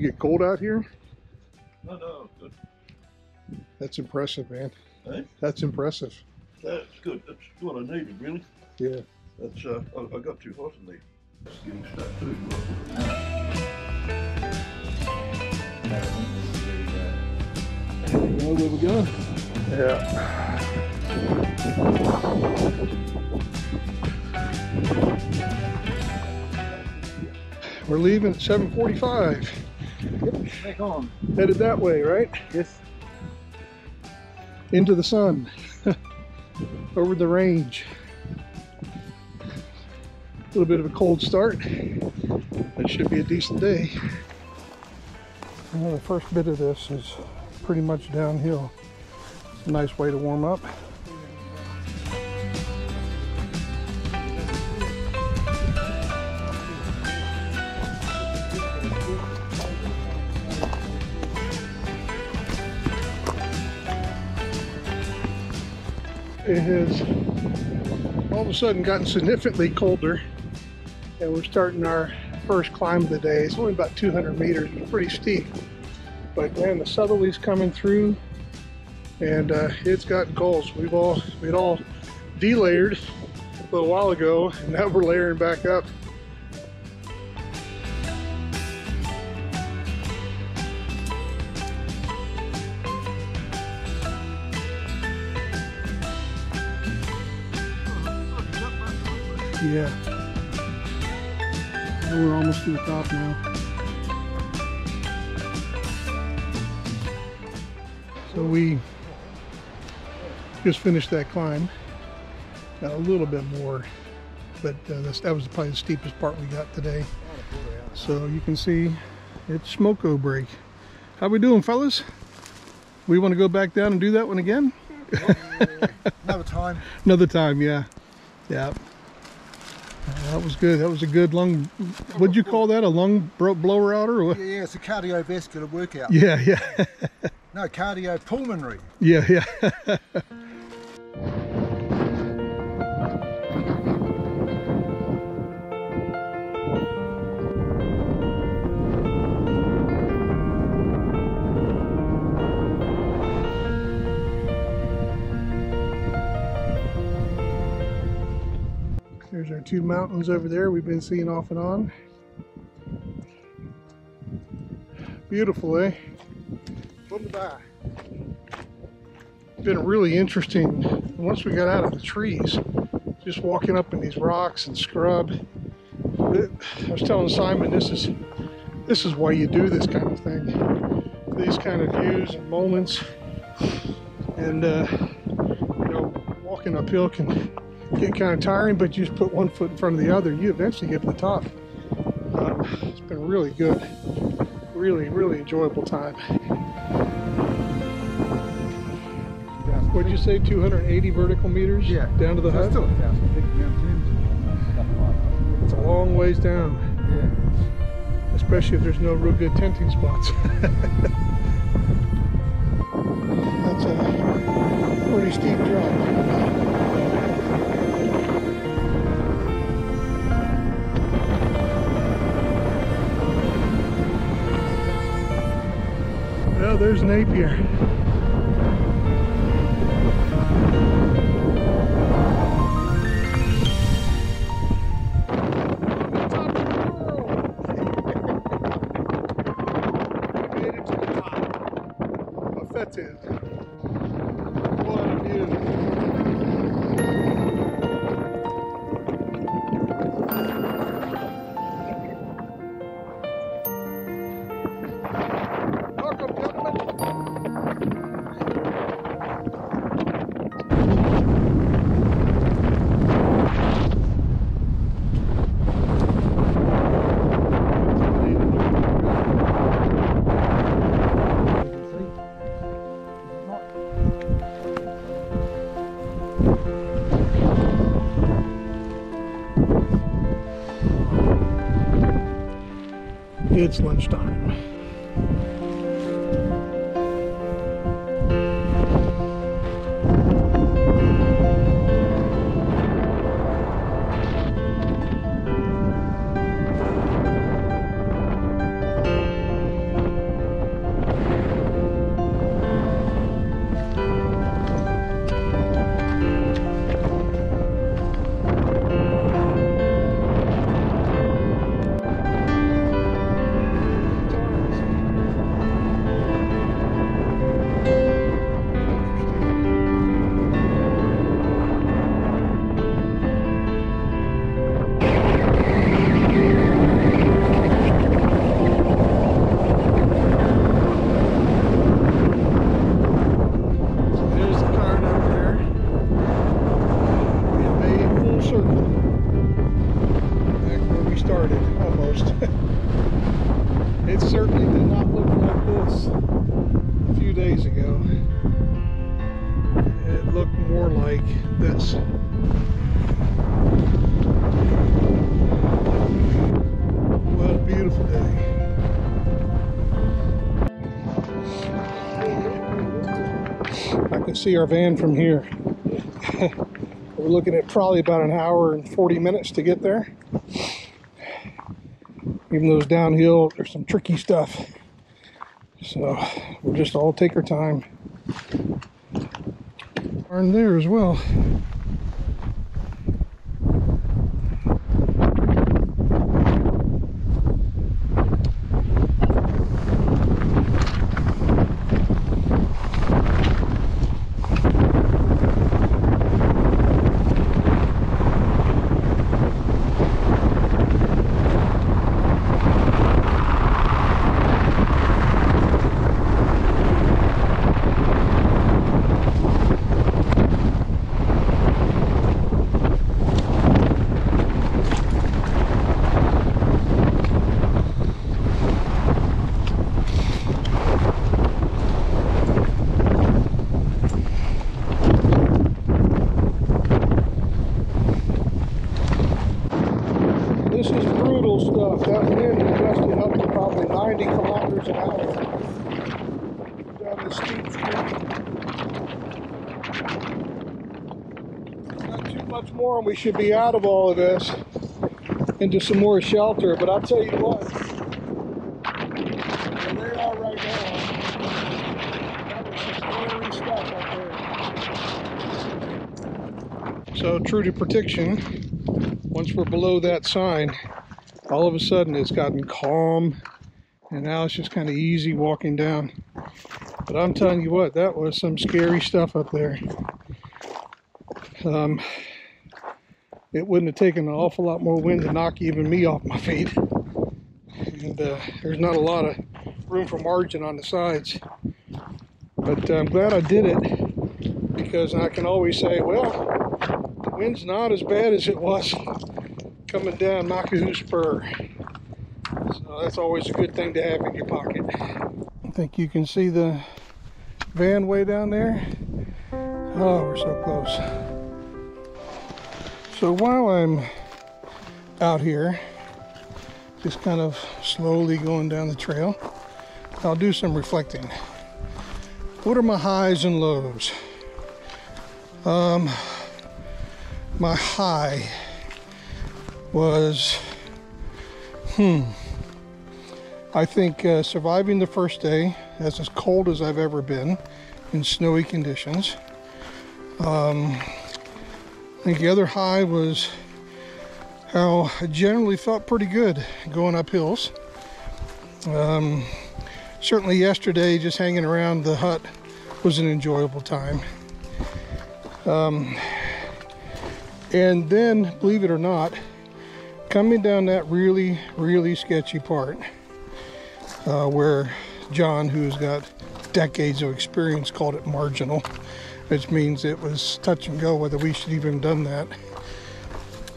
get cold out here? No, no, good. That's impressive, man. Eh? That's impressive. That's good. That's what I needed, really. Yeah. That's uh, I, I got too hot in there. It's getting stuck too. You know where we're going? Yeah. We're leaving at 7:45. Back on. Headed that way, right? Yes. Into the sun. Over the range. A little bit of a cold start. That should be a decent day. Well, the first bit of this is pretty much downhill. It's a nice way to warm up. It has all of a sudden gotten significantly colder and we're starting our first climb of the day. It's only about 200 meters, it's pretty steep. But man, the southerly's coming through and uh, it's got goals. We've all, we'd all delayered a little while ago and now we're layering back up. Yeah. And we're almost to the top now. So we just finished that climb. Got a little bit more, but uh, that's, that was probably the steepest part we got today. So you can see it's Smoko break. How we doing, fellas? We want to go back down and do that one again? Another time. Another time, yeah. Yeah. Uh, that was good. That was a good lung. What'd you call that? A lung blower outer? Or what? Yeah, yeah, it's a cardiovascular workout. Yeah, yeah, No, cardiopulmonary. yeah, yeah. Our two mountains over there we've been seeing off and on. Beautiful, eh? Wunderbar. Been really interesting once we got out of the trees, just walking up in these rocks and scrub. I was telling Simon this is this is why you do this kind of thing. These kind of views and moments. And uh, you know, walking uphill can get kind of tiring, but you just put one foot in front of the other, you eventually get to the top. Uh, it's been really good. Really, really enjoyable time. What'd you say, 280 vertical meters? Yeah. Down to the That's hut? still a thousand feet mountain. It's a long ways down, Yeah. especially if there's no real good tenting spots. That's a pretty steep drop. Well, there's Napier. It's lunchtime. What a beautiful day. I can see our van from here. We're looking at probably about an hour and 40 minutes to get there. Even though it's downhill, there's some tricky stuff. So we'll just all take our time. Barn there as well. This is brutal stuff. That wind is gusting up to probably 90 kilometers an hour down this steep street. Not too much more, and we should be out of all of this into some more shelter. But I'll tell you what, where they are right now, that was some scary stuff up there. So, true to prediction, once we're below that sign, all of a sudden it's gotten calm and now it's just kind of easy walking down. But I'm telling you what, that was some scary stuff up there. Um, it wouldn't have taken an awful lot more wind to knock even me off my feet. And uh, there's not a lot of room for margin on the sides. But uh, I'm glad I did it because I can always say, well, the wind's not as bad as it was coming down Makahu Spur. So that's always a good thing to have in your pocket. I think you can see the van way down there. Oh, we're so close. So while I'm out here, just kind of slowly going down the trail, I'll do some reflecting. What are my highs and lows? Um, my high was, hmm, I think uh, surviving the first day, as as cold as I've ever been, in snowy conditions. Um, I think the other high was how I generally felt pretty good going up hills. Um, certainly yesterday, just hanging around the hut was an enjoyable time. Um, and then, believe it or not, coming down that really, really sketchy part uh, where John, who's got decades of experience, called it marginal, which means it was touch and go whether we should even done that.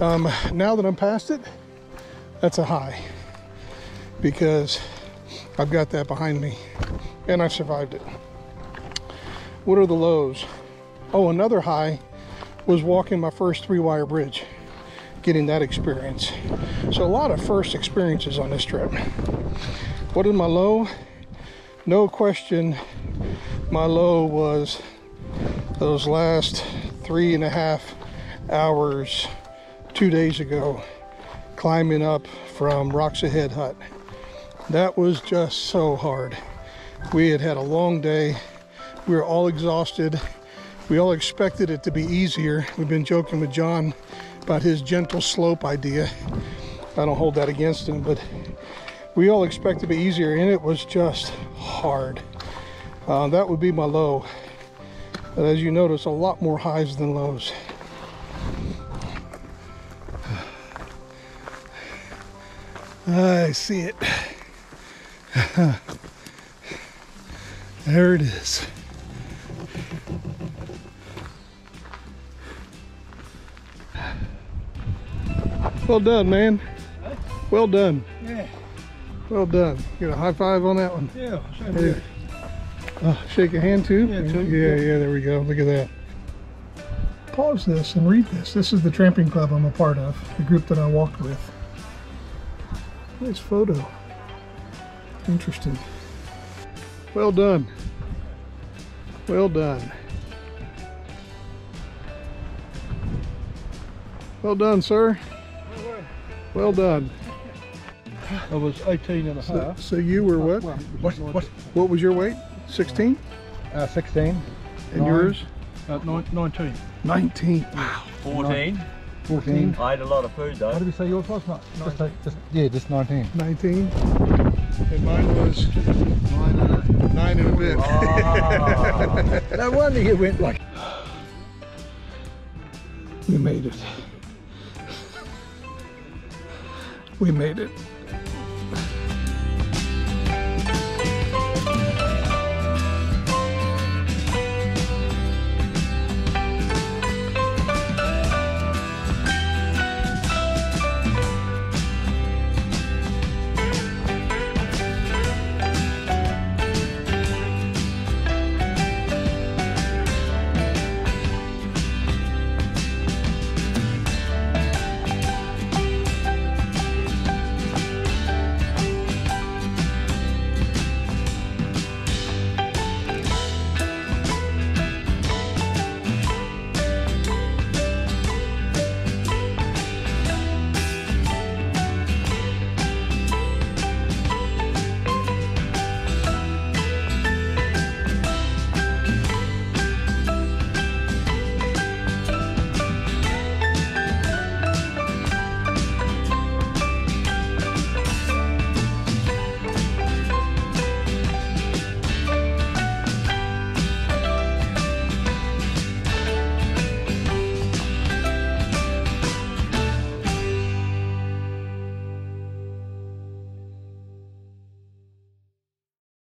Um, now that I'm past it, that's a high because I've got that behind me and I've survived it. What are the lows? Oh, another high was walking my first three wire bridge, getting that experience. So, a lot of first experiences on this trip. What is my low? No question, my low was those last three and a half hours two days ago climbing up from Rocks Ahead Hut. That was just so hard. We had had a long day. We were all exhausted. We all expected it to be easier. We've been joking with John about his gentle slope idea. I don't hold that against him, but we all expect to be easier, and it was just hard. Uh, that would be my low. But as you notice, a lot more highs than lows. I see it. there it is. Well done, man. Well done. Yeah, Well done. Get a high five on that one. yeah, same Yeah. Oh, shake a hand too? Yeah, too. yeah, yeah, there we go. Look at that. pause this and read this. This is the tramping club I'm a part of, the group that I walked with. Nice photo. Interesting. Well done. Well done. Well done, sir. Well done. I was 18 and a So, half. so you were what? What, what, What was your weight? 16? uh, 16, And Nine. yours? Uh, nine, 19. 19. Wow. 14. 14. I ate a lot of food though. What did we say yours was? Not, just, a- just, yeah, just 19. 19. And mine was nine and a bit. Ah. No wonder you went like. We made it. We made it.